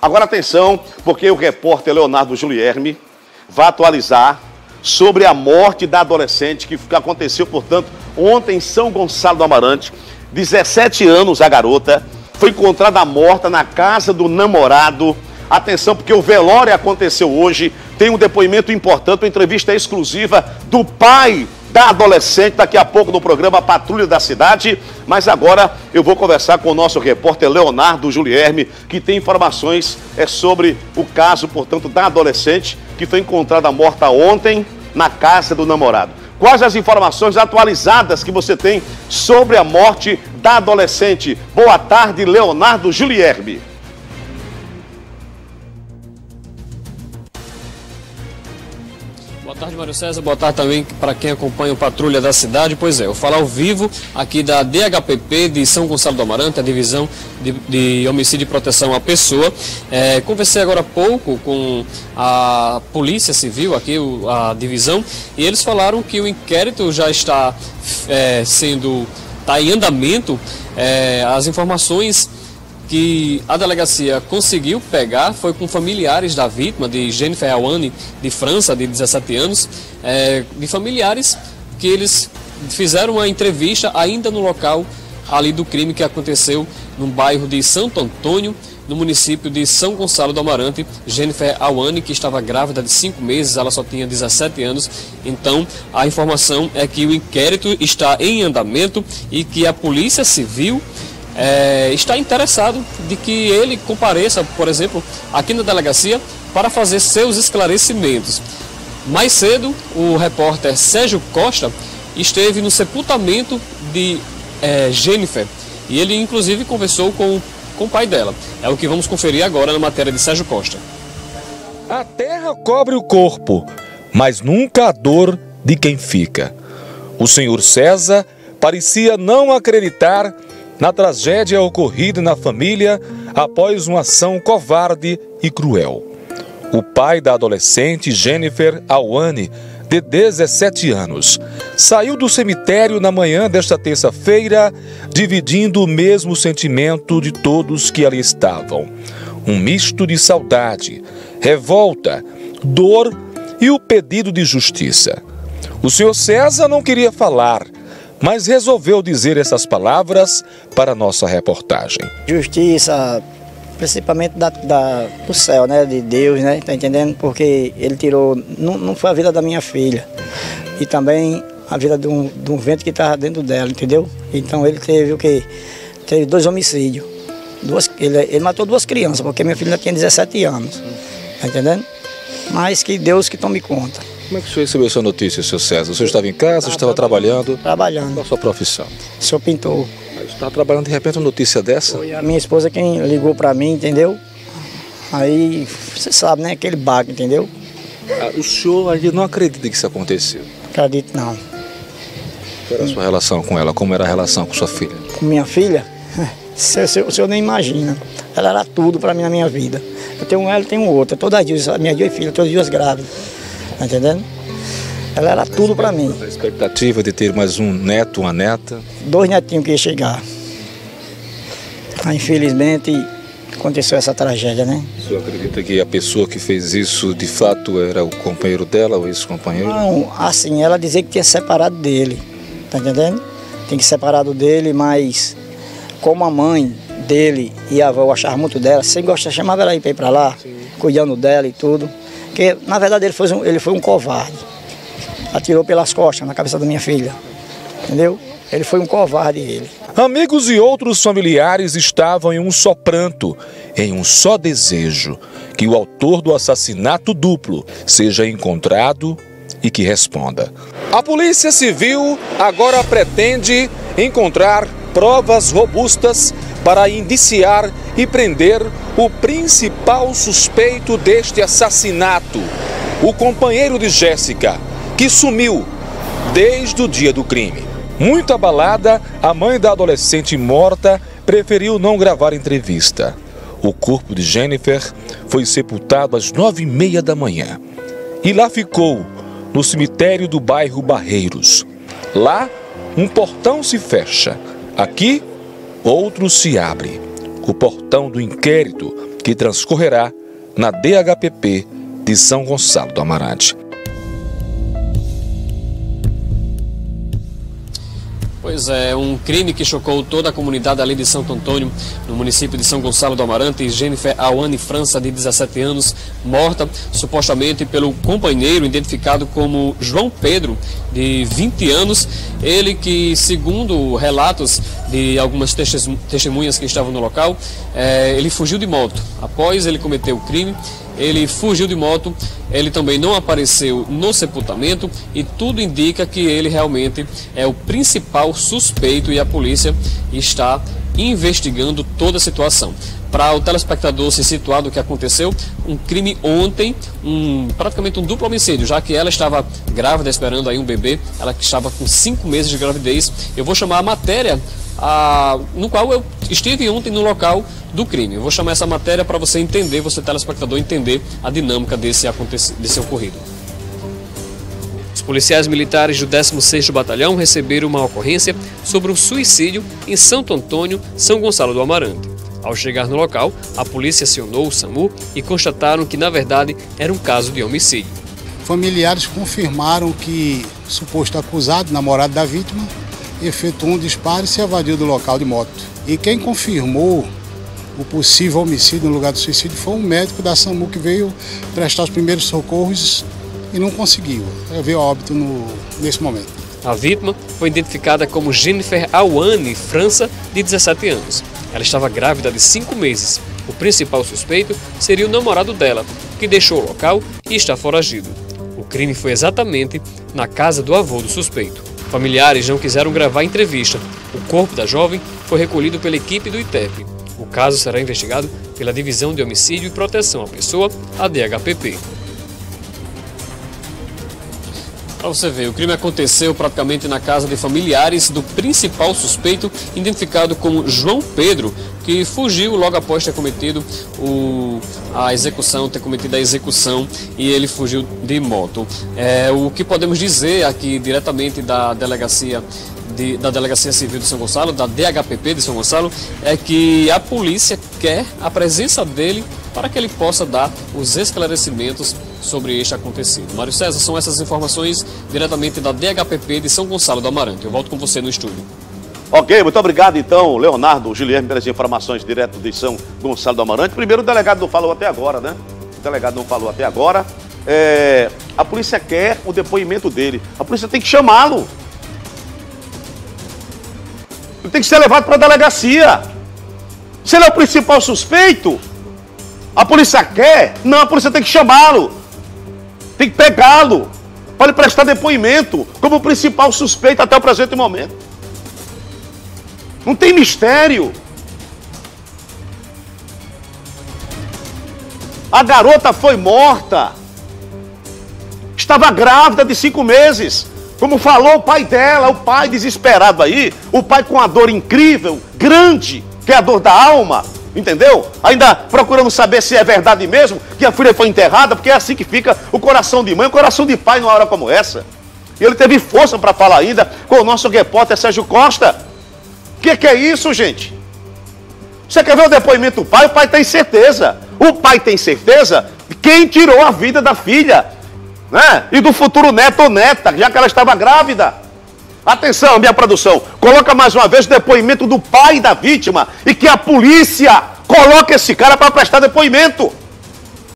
Agora atenção, porque o repórter Leonardo Julierme vai atualizar sobre a morte da adolescente que aconteceu, portanto, ontem em São Gonçalo do Amarante. 17 anos a garota foi encontrada morta na casa do namorado. Atenção, porque o velório aconteceu hoje. Tem um depoimento importante, uma entrevista exclusiva do pai da adolescente daqui a pouco no programa Patrulha da Cidade. Mas agora eu vou conversar com o nosso repórter Leonardo Julierme, que tem informações é, sobre o caso, portanto, da adolescente que foi encontrada morta ontem na casa do namorado. Quais as informações atualizadas que você tem sobre a morte da adolescente? Boa tarde, Leonardo Julierme. Mário César. Boa tarde também para quem acompanha o Patrulha da Cidade. Pois é, eu falo ao vivo aqui da DHPP de São Gonçalo do Amarante, a Divisão de, de Homicídio e Proteção à Pessoa. É, conversei agora há pouco com a Polícia Civil, aqui a divisão, e eles falaram que o inquérito já está é, sendo. está em andamento. É, as informações que a delegacia conseguiu pegar foi com familiares da vítima, de Jennifer Awane, de França, de 17 anos, é, de familiares que eles fizeram uma entrevista ainda no local ali do crime que aconteceu no bairro de Santo Antônio, no município de São Gonçalo do Amarante, Jennifer Awane, que estava grávida de 5 meses, ela só tinha 17 anos. Então, a informação é que o inquérito está em andamento e que a Polícia Civil é, está interessado de que ele compareça, por exemplo, aqui na delegacia para fazer seus esclarecimentos. Mais cedo, o repórter Sérgio Costa esteve no sepultamento de é, Jennifer e ele inclusive conversou com, com o pai dela. É o que vamos conferir agora na matéria de Sérgio Costa. A terra cobre o corpo, mas nunca a dor de quem fica. O senhor César parecia não acreditar na tragédia ocorrida na família após uma ação covarde e cruel. O pai da adolescente Jennifer Awane, de 17 anos, saiu do cemitério na manhã desta terça-feira, dividindo o mesmo sentimento de todos que ali estavam. Um misto de saudade, revolta, dor e o pedido de justiça. O senhor César não queria falar, mas resolveu dizer essas palavras para nossa reportagem. Justiça, principalmente da, da, do céu, né, de Deus, né, tá entendendo? Porque ele tirou, não, não foi a vida da minha filha, e também a vida de um, de um vento que estava dentro dela, entendeu? Então ele teve o quê? Teve dois homicídios. Duas, ele, ele matou duas crianças, porque minha filha tinha 17 anos, tá entendendo? Mas que Deus que tome conta. Como é que o senhor recebeu essa notícia, seu César? O senhor estava em casa, estava trabalhando? Trabalhando. Qual a sua profissão? Sou pintor. Estava trabalhando, de repente, uma notícia dessa? Foi a minha esposa quem ligou para mim, entendeu? Aí, você sabe, né? Aquele baque, entendeu? Ah, o senhor ainda não acredita que isso aconteceu? Acredito não. Qual era a sua relação com ela? Como era a relação com sua filha? Com minha filha? O senhor, o senhor nem imagina. Ela era tudo para mim na minha vida. Eu tenho um ela e tenho outro. Todas as dias, minhas duas filhas, todas as dias grávidas. Tá entendendo? Ela era tudo para mim. A expectativa de ter mais um neto, uma neta? Dois netinhos que ia chegar. Mas, infelizmente, aconteceu essa tragédia, né? O senhor acredita que a pessoa que fez isso, de fato, era o companheiro dela ou esse companheiro? Não, assim, ela dizia que tinha separado dele, tá entendendo? Tem que separado dele, mas como a mãe dele e a avó achavam muito dela, sempre gostava, chamava ela para ir para lá, Sim. cuidando dela e tudo. Porque, na verdade, ele foi um, ele foi um covarde. Atirou pelas costas na cabeça da minha filha. Entendeu? Ele foi um covarde, ele. Amigos e outros familiares estavam em um só pranto, em um só desejo, que o autor do assassinato duplo seja encontrado e que responda. A Polícia Civil agora pretende encontrar provas robustas para indiciar e prender o principal suspeito deste assassinato, o companheiro de Jéssica, que sumiu desde o dia do crime. Muito abalada, a mãe da adolescente morta preferiu não gravar entrevista. O corpo de Jennifer foi sepultado às nove e meia da manhã. E lá ficou, no cemitério do bairro Barreiros. Lá, um portão se fecha. Aqui, outro se abre. O portão do inquérito que transcorrerá na DHPP de São Gonçalo do Amarante. Pois é, um crime que chocou toda a comunidade ali de Santo Antônio, no município de São Gonçalo do Amarante. Jennifer Awane França, de 17 anos, morta supostamente pelo companheiro identificado como João Pedro, de 20 anos. Ele que, segundo relatos de algumas testemunhas que estavam no local, é, ele fugiu de moto. Após ele cometer o crime, ele fugiu de moto, ele também não apareceu no sepultamento e tudo indica que ele realmente é o principal suspeito e a polícia está investigando toda a situação. Para o telespectador se situar do que aconteceu, um crime ontem, um, praticamente um duplo homicídio, já que ela estava grávida, esperando aí um bebê, ela que estava com cinco meses de gravidez. Eu vou chamar a matéria a, no qual eu estive ontem no local do crime. Eu vou chamar essa matéria para você entender, você telespectador entender a dinâmica desse, desse ocorrido. Os policiais militares do 16º Batalhão receberam uma ocorrência sobre um suicídio em Santo Antônio, São Gonçalo do Amarante. Ao chegar no local, a polícia acionou o SAMU e constataram que, na verdade, era um caso de homicídio. Familiares confirmaram que o suposto acusado, namorado da vítima, efetuou um disparo e se evadiu do local de moto. E quem confirmou o possível homicídio no lugar do suicídio foi um médico da SAMU que veio prestar os primeiros socorros e não conseguiu. Veio óbito no, nesse momento. A vítima foi identificada como Jennifer Awane França, de 17 anos. Ela estava grávida de 5 meses. O principal suspeito seria o namorado dela, que deixou o local e está foragido. O crime foi exatamente na casa do avô do suspeito. Familiares não quiseram gravar a entrevista. O corpo da jovem foi recolhido pela equipe do ITEP. O caso será investigado pela Divisão de Homicídio e Proteção à Pessoa, a DHPP. Para você ver, o crime aconteceu praticamente na casa de familiares do principal suspeito, identificado como João Pedro, que fugiu logo após ter cometido o, a execução, ter cometido a execução e ele fugiu de moto. É, o que podemos dizer aqui diretamente da delegacia de, da Delegacia Civil de São Gonçalo, da DHPP de São Gonçalo, é que a polícia quer a presença dele para que ele possa dar os esclarecimentos sobre este acontecido. Mário César, são essas informações diretamente da DHPP de São Gonçalo do Amarante. Eu volto com você no estúdio. Ok, muito obrigado então, Leonardo Guilherme, pelas informações direto de São Gonçalo do Amarante. Primeiro, o delegado não falou até agora, né? O delegado não falou até agora. É, a polícia quer o depoimento dele. A polícia tem que chamá-lo. Ele tem que ser levado para a delegacia. Se ele é o principal suspeito, a polícia quer? Não, a polícia tem que chamá-lo. Tem que pegá-lo. Para ele prestar depoimento como principal suspeito até o presente momento. Não tem mistério. A garota foi morta. Estava grávida de cinco meses. Como falou o pai dela, o pai desesperado aí, o pai com a dor incrível, grande, que é a dor da alma, entendeu? Ainda procurando saber se é verdade mesmo que a filha foi enterrada, porque é assim que fica o coração de mãe, o coração de pai numa hora como essa. E ele teve força para falar ainda com o nosso repórter Sérgio Costa. O que, que é isso, gente? Você quer ver o depoimento do pai? O pai tem certeza. O pai tem certeza de quem tirou a vida da filha, né? E do futuro neto ou neta, já que ela estava grávida. Atenção, minha produção. Coloca mais uma vez o depoimento do pai da vítima e que a polícia coloque esse cara para prestar depoimento.